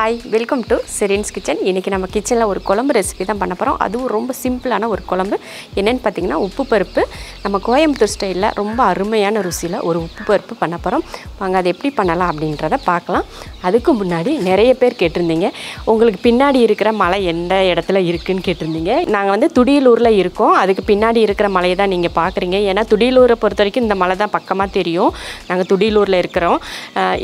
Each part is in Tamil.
Hi welcome to Sherin's kitchen இன்றைக்கி நம்ம கிச்சனில் ஒரு குழம்பு ரெசிபி தான் பண்ண போகிறோம் அதுவும் ரொம்ப சிம்பிளான ஒரு குழம்பு. என்னென்னு பார்த்தீங்கன்னா உப்பு பருப்பு. நம்ம கோயம்புத்தூர் ஸ்டைலில் ரொம்ப அருமையான ருசியில் ஒரு உப்பு பருப்பு பண்ண போகிறோம் வாங்க அதை எப்படி பண்ணலாம் அப்படின்றத பார்க்கலாம். அதுக்கு முன்னாடி நிறைய பேர் கேட்டிருந்தீங்க. உங்களுக்கு பின்னாடி இருக்கிற மலை எந்த இடத்துல இருக்குன்னு கேட்டிருந்தீங்க. நாங்கள் வந்து துடியலூரில் இருக்கோம். அதுக்கு பின்னாடி இருக்கிற மலையை தான் நீங்கள் பார்க்குறீங்க. ஏன்னா துடியலூரை பொறுத்த வரைக்கும் இந்த மலை தான் பக்கமாக தெரியும். நாங்கள் துடியலூரில் இருக்கிறோம்.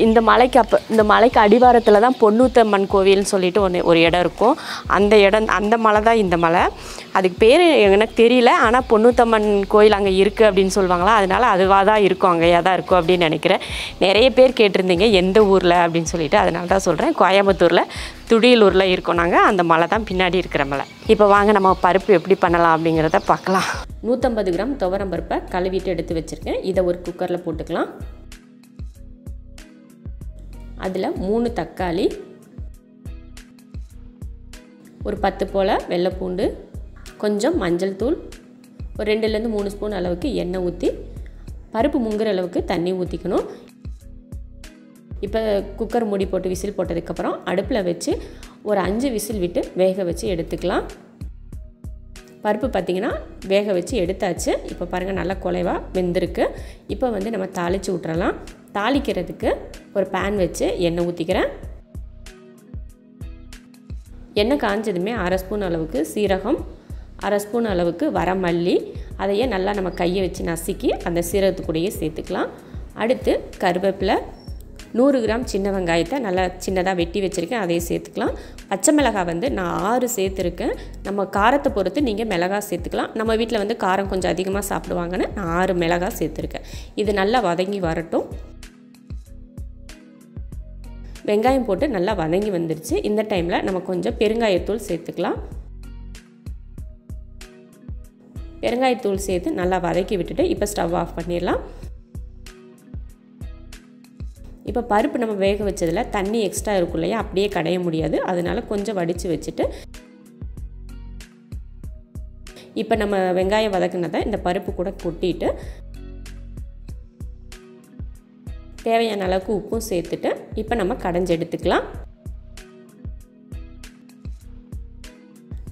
இந்த மலைக்கு அப்போ இந்த மலைக்கு அடிவாரத்தில் தான் பொன்னூத்தம்மன் கோவில்னு சொல்லிட்டு ஒன்று ஒரு இடம் இருக்கும். அந்த இடம் அந்த மலை தான் இந்த மலை. அதுக்கு பேர் எனக்கு தெரியல. ஆனால் பொன்னூத்தம்மன் கோயில் அங்கே இருக்குது அப்படின்னு சொல்லுவாங்களா? அதனால அதுவாக தான் இருக்கும் அங்கேயா தான் இருக்கும் அப்படின்னு நினைக்கிறேன். நிறைய பேர் கேட்டிருந்தீங்க எந்த ஊரில் அப்படின்னு சொல்லிட்டு. அதனால தான் சொல்கிறேன் கோயம்புத்தூரில் துடியலூரில் இருக்கோம் நாங்கள் அந்த மலை தான் பின்னாடி இருக்கிற மலை. இப்போ வாங்க நம்ம பருப்பு எப்படி பண்ணலாம் அப்படிங்கிறத பார்க்கலாம். நூற்றம்பது கிராம் துவரம் பருப்பை கழுவிட்டு எடுத்து வச்சுருக்கேன். இதை ஒரு குக்கரில் போட்டுக்கலாம். அதில் மூணு தக்காளி ஒரு பத்து போல் வெள்ளைப்பூண்டு கொஞ்சம் மஞ்சள் தூள் ஒரு ரெண்டுலேருந்து மூணு ஸ்பூன் அளவுக்கு எண்ணெய் ஊற்றி பருப்பு முங்குற அளவுக்கு தண்ணி ஊற்றிக்கணும் இப்போ குக்கர் மூடி போட்டு விசில் போட்டதுக்கப்புறம் அடுப்பில் வச்சு ஒரு அஞ்சு விசில் விட்டு வேக வச்சு எடுத்துக்கலாம். பருப்பு பார்த்திங்கன்னா வேக வச்சு எடுத்தாச்சு. இப்போ பாருங்கள் நல்லா குலைவாக வெந்திருக்கு. இப்போ வந்து நம்ம தாளித்து விட்றலாம் தாளிக்கிறதுக்கு ஒரு பேன் வச்சு எண்ணெய் ஊற்றிக்கிறேன் எண்ணெய் காஞ்சதுமே அரை ஸ்பூன் அளவுக்கு சீரகம் அரை ஸ்பூன் அளவுக்கு வரமல்லி அதையே நல்லா நம்ம கையை வச்சு நசுக்கி அந்த சீரகத்துக்கூடையே சேர்த்துக்கலாம். அடுத்து கருவேப்பிலை நூறு கிராம் சின்ன வெங்காயத்தை நல்லா சின்னதாக வெட்டி வச்சுருக்கேன் அதையும் சேர்த்துக்கலாம். பச்சை மிளகாய் வந்து நான் ஆறு சேர்த்துருக்கேன். நம்ம காரத்தை பொறுத்து நீங்கள் மிளகாய் சேர்த்துக்கலாம். நம்ம வீட்டில் வந்து காரம் கொஞ்சம் அதிகமாக சாப்பிடுவாங்கன்னு நான் ஆறு மிளகாய் சேர்த்துருக்கேன். இது நல்லா வதங்கி வரட்டும். வெங்காயம் போட்டு நல்லா வதங்கி வந்துடுச்சு இந்த டைமில் நம்ம கொஞ்சம் பெருங்காயத்தூள் சேர்த்துக்கலாம். பெருங்காயத்தூள் சேர்த்து நல்லா வதக்கி விட்டுட்டு இப்போ ஸ்டவ் ஆஃப் பண்ணிடலாம். இப்போ பருப்பு நம்ம வேக வச்சதில் தண்ணி எக்ஸ்ட்ரா இருக்கும் இல்லையா? அப்படியே கடைய முடியாது. அதனால கொஞ்சம் வடித்து வச்சுட்டு இப்போ நம்ம வெங்காயம் வதக்குனதை இந்த பருப்பு கூட கொட்டிட்டு தேவையான அளவுக்கு உப்பும் சேர்த்துட்டு இப்போ நம்ம கடைஞ்செடுத்துக்கலாம்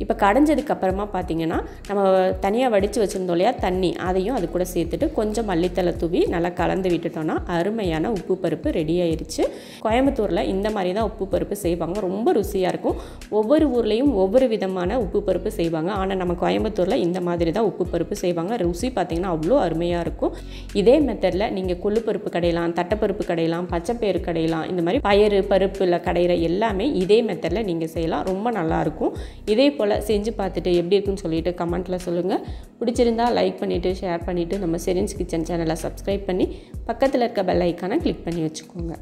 இப்போ கடைஞ்சதுக்கு அப்புறமா பார்த்தீங்கன்னா நம்ம தனியாக வடித்து வச்சுருந்தோம் இல்லையா தண்ணி. அதையும் அது கூட சேர்த்துட்டு கொஞ்சம் மல்லித்தலை தூவி நல்லா கலந்து விட்டுட்டோன்னா அருமையான உப்பு பருப்பு ரெடி ஆயிடுச்சு கோயம்புத்தூரில் இந்த மாதிரி தான் உப்பு பருப்பு செய்வாங்க. ரொம்ப ருசியாக இருக்கும். ஒவ்வொரு ஊர்லேயும் ஒவ்வொரு விதமான உப்பு பருப்பு செய்வாங்க. ஆனால் நம்ம கோயம்புத்தூரில் இந்த மாதிரி தான் உப்பு பருப்பு செய்வாங்க. ருசி பார்த்திங்கன்னா அவ்வளோ அருமையாக இருக்கும். இதே மெத்தடில் நீங்கள் கொள்ளுப்பருப்பு கடையலாம் தட்டைப்பருப்பு கடையலாம் பச்சைப்பயிறு கடையலாம் இந்த மாதிரி பயறு பருப்பில் கடையிற எல்லாமே இதே மெத்தடில் நீங்கள் செய்யலாம். ரொம்ப நல்லாயிருக்கும் இதே போல் செஞ்சு பார்த்துட்டு எப்படி இருக்குன்னு சொல்லிட்டு கமெண்ட்டில் சொல்லுங்கள் பிடிச்சிருந்தால் லைக் பண்ணிவிட்டு ஷேர் பண்ணிவிட்டு நம்ம செரின்ஸ் கிச்சன் சேனலை சப்ஸ்கிரைப் பண்ணி பக்கத்தில் இருக்க பெல் ஐக்கானை கிளிக் பண்ணி வச்சுக்கோங்க.